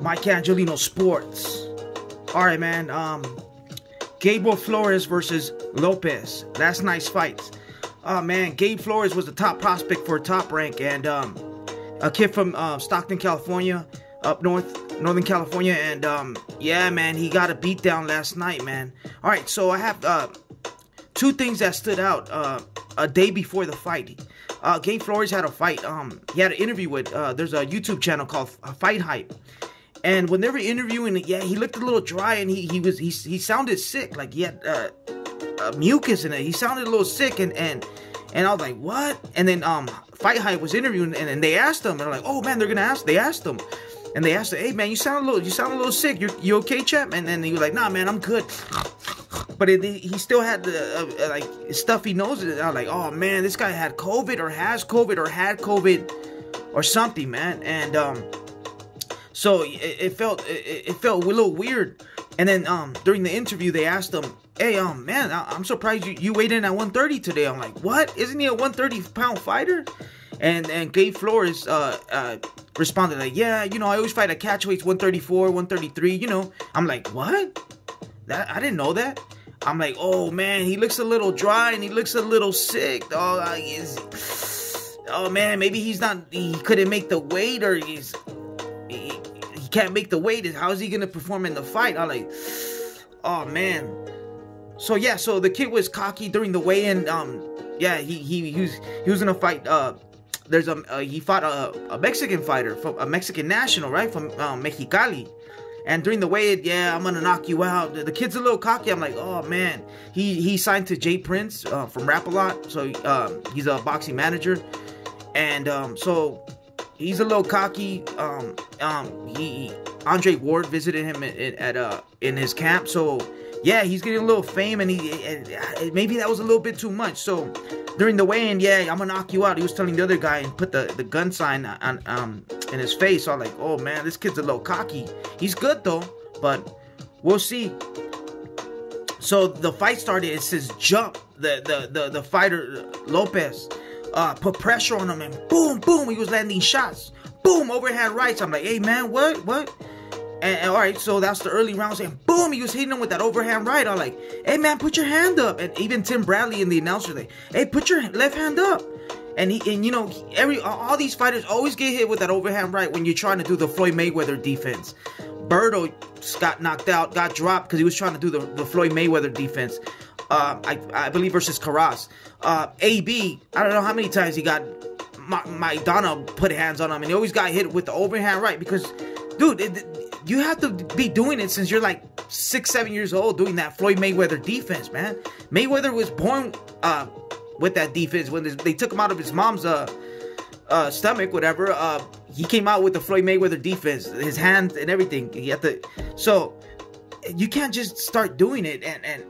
Mike Angelino Sports. All right, man. Um, Gabriel Flores versus Lopez. That's nice fights. Oh man, Gabe Flores was the top prospect for top rank, and um, a kid from uh, Stockton, California, up north, Northern California, and um, yeah, man, he got a beatdown last night, man. All right, so I have uh, two things that stood out uh, a day before the fight. Uh, Gabe Flores had a fight. Um, he had an interview with. Uh, there's a YouTube channel called Fight Hype, and when they were interviewing, yeah, he looked a little dry, and he he was he he sounded sick, like he had uh, uh, mucus in it. He sounded a little sick, and and and I was like, what? And then um, Fight Hype was interviewing, and, and they asked him, and they're like, oh man, they're gonna ask. They asked him, and they asked him, hey man, you sound a little, you sound a little sick. You you okay, chap? And then he was like, nah, man, I'm good. But it, he still had the uh, like stuffy nose. And I was like, oh man, this guy had COVID or has COVID or had COVID or something, man. And um, so it, it felt it, it, felt a little weird. And then um during the interview they asked him, "Hey, um man, I, am surprised you, you weighed in at 130 today." I'm like, "What? Isn't he a 130 pound fighter?" And and Gabe Flores uh, uh responded like, "Yeah, you know, I always fight at catch weights 134, 133. You know." I'm like, "What? That I didn't know that." I'm like, "Oh man, he looks a little dry and he looks a little sick. Like, is." Oh man, maybe he's not. He couldn't make the weight, or he's he can't make the weight. How is he gonna perform in the fight? I'm like, oh man. So yeah, so the kid was cocky during the weigh-in. Um, yeah, he he he was he was gonna fight. Uh, there's a uh, he fought a, a Mexican fighter from a Mexican national, right from um, Mexicali. And during the weigh-in, yeah, I'm gonna knock you out. The, the, kid's a little cocky. I'm like, oh man. He he signed to J. Prince uh, from Rap a Lot, so um, he's a boxing manager. And um, so he's a little cocky. Um, um, he Andre Ward visited him at, uh in his camp, so yeah, he's getting a little fame, and he and maybe that was a little bit too much. So during the weigh-in, yeah, I'm gonna knock you out. He was telling the other guy and put the the gun sign on um in his face. So I'm like, oh man, this kid's a little cocky. He's good though, but we'll see. So the fight started. It says jump. The the the the fighter Lopez uh, put pressure on him, and boom, boom, he was landing shots. Boom, overhand rights. I'm like, hey man, what, what? And, and all right, so that's the early rounds, and boom, he was hitting him with that overhand right. I'm like, hey man, put your hand up. And even Tim Bradley in the announcer, like, hey, put your left hand up. And he, and you know, every all these fighters always get hit with that overhand right when you're trying to do the Floyd Mayweather defense. Berto got knocked out, got dropped because he was trying to do the, the Floyd Mayweather defense uh, I, I believe versus Karass. Uh, AB, I don't know how many times he got my, Maidana put hands on him, and he always got hit with the overhand right because, dude, it, you have to be doing it since you're like six, seven years old doing that Floyd Mayweather defense, man. Mayweather was born uh, with that defense when they took him out of his mom's uh, uh, stomach, whatever. Uh, he came out with the Floyd Mayweather defense, his hands and everything. He had to, so you can't just start doing it and and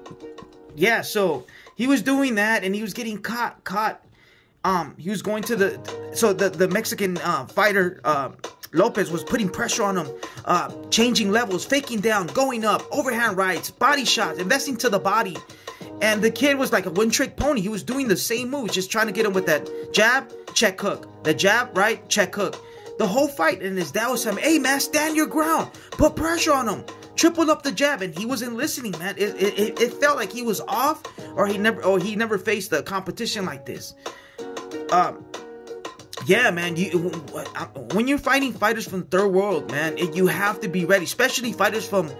yeah, so he was doing that and he was getting caught caught um he was going to the so the the Mexican uh, fighter uh, Lopez was putting pressure on him, uh, changing levels, faking down, going up, overhand rights, body shots, investing to the body. And the kid was like a one-trick pony. He was doing the same moves, just trying to get him with that jab, check hook. The jab, right, check hook. The whole fight, and his dad was saying, hey man, stand your ground. Put pressure on him tripled up the jab, and he wasn't listening, man. It, it, it felt like he was off, or he never, or he never faced a competition like this. Um, yeah, man. You when you're fighting fighters from third world, man, you have to be ready, especially fighters from,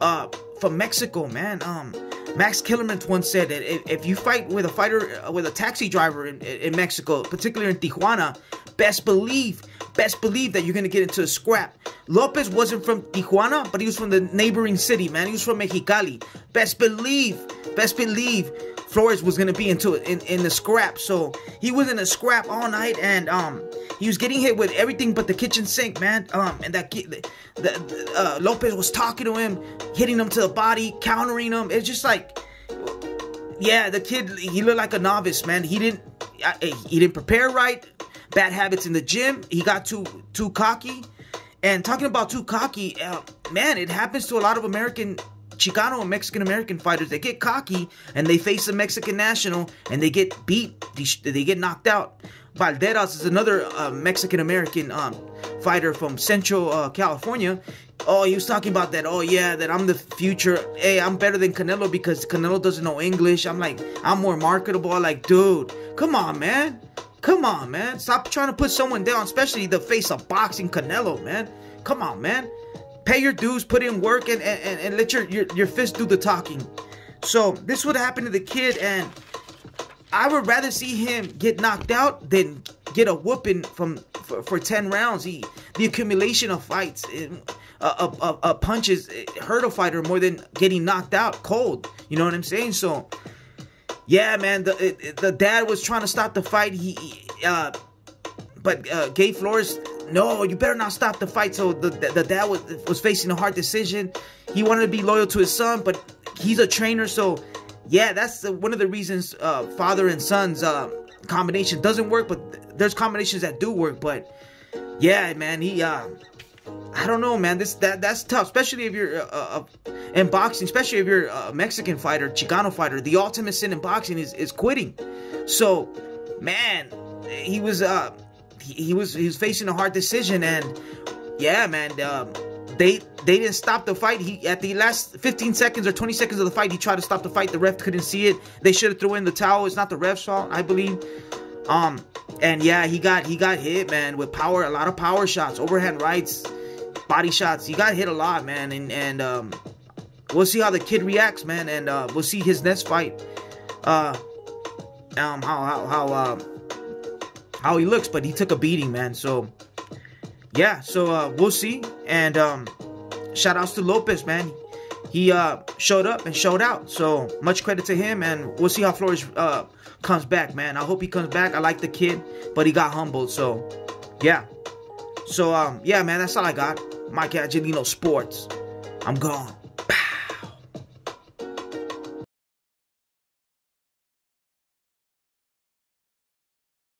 uh, from Mexico, man. Um, Max Kellerman once said that if, if you fight with a fighter uh, with a taxi driver in, in Mexico, particularly in Tijuana, best believe, best believe that you're gonna get into a scrap. Lopez wasn't from Tijuana, but he was from the neighboring city, man. He was from Mexicali. Best believe, best believe, Flores was gonna be into in, in the scrap. So he was in a scrap all night, and um, he was getting hit with everything but the kitchen sink, man. Um, and that the, the uh, Lopez was talking to him, hitting him to the body, countering him. It's just like, yeah, the kid he looked like a novice, man. He didn't he didn't prepare right. Bad habits in the gym. He got too too cocky. And talking about too cocky, uh, man, it happens to a lot of American, Chicano and Mexican American fighters. They get cocky and they face a Mexican national and they get beat. They get knocked out. Valderas is another uh, Mexican American um, fighter from Central uh, California. oh, he was talking about that. Oh yeah, that I'm the future. Hey, I'm better than Canelo because Canelo doesn't know English. I'm like, I'm more marketable. I'm like, dude, come on, man. Come on, man. Stop trying to put someone down, especially the face of boxing Canelo, man. Come on, man. Pay your dues, put in work, and, and, and let your, your, your fist do the talking. So, this would happen to the kid, and I would rather see him get knocked out than get a whooping from for, for 10 rounds. He The accumulation of fights, a, a, a punches uh, hurt a fighter more than getting knocked out cold. You know what I'm saying? So, yeah, man, the it, the dad was trying to stop the fight. He, uh, but uh, Gabe Flores, no, you better not stop the fight. So the the dad was was facing a hard decision. He wanted to be loyal to his son, but he's a trainer, so yeah, that's the, one of the reasons uh, father and son's uh, combination doesn't work. But there's combinations that do work. But yeah, man, he. Uh, I don't know, man. This that that's tough, especially if you're uh, uh, in boxing, especially if you're a Mexican fighter, Chicano fighter. The ultimate sin in boxing is is quitting. So, man, he was uh he, he was he was facing a hard decision, and yeah, man, um, they they didn't stop the fight. He at the last 15 seconds or 20 seconds of the fight, he tried to stop the fight. The ref couldn't see it. They should have threw in the towel. It's not the ref's fault, I believe. Um, and yeah, he got he got hit, man, with power, a lot of power shots, overhand rights body shots. He got hit a lot, man, and and um, we'll see how the kid reacts, man, and uh, we'll see his next fight. Uh, um, how how how uh, how he looks, but he took a beating, man. So yeah, so uh, we'll see. And um, shout outs to Lopez, man. He uh showed up and showed out. So much credit to him, and we'll see how Flores uh comes back, man. I hope he comes back. I like the kid, but he got humbled. So yeah. So um yeah, man, that's all I got. Mike Angelino Sports. I'm gone.